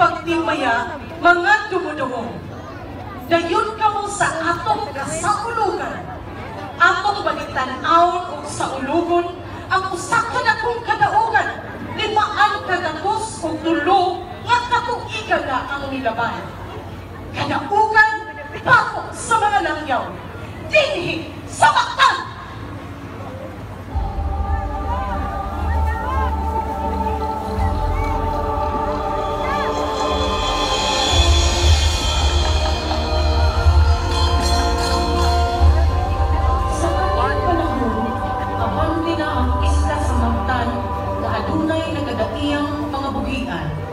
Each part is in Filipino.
pagtimaya mga dumudumong. Dayon ka mo sa atong kasaulugan. Atong balitan-aon o sa ulugon ang usa ka dakong kadaugan. Limaan kagatos o tulo nga katuigan na ang nilaban. Kadaugan, pakok sa mga langyaw. iyang mga buhian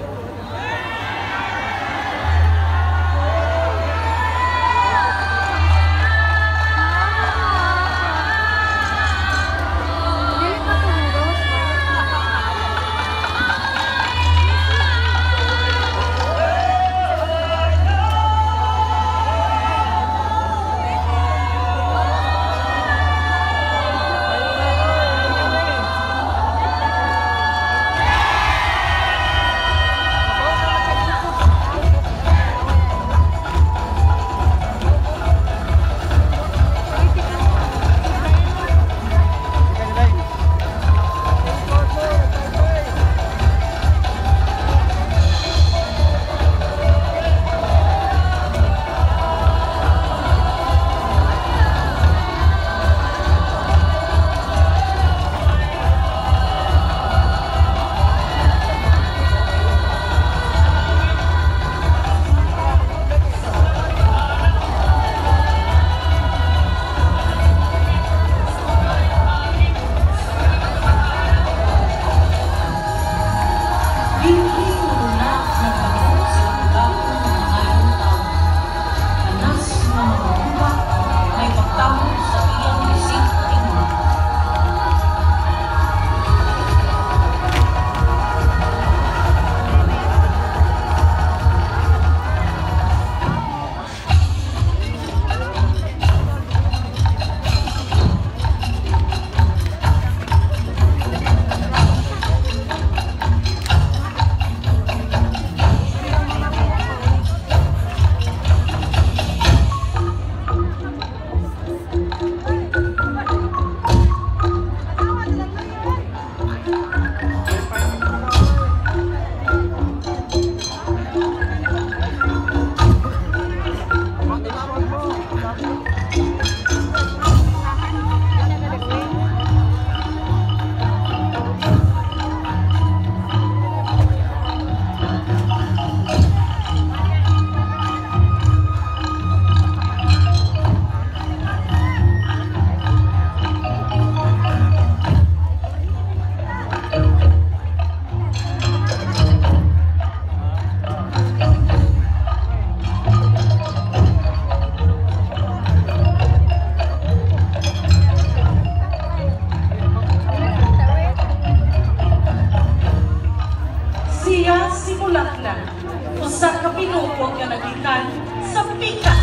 sa kapinupo nga nagikan sa pika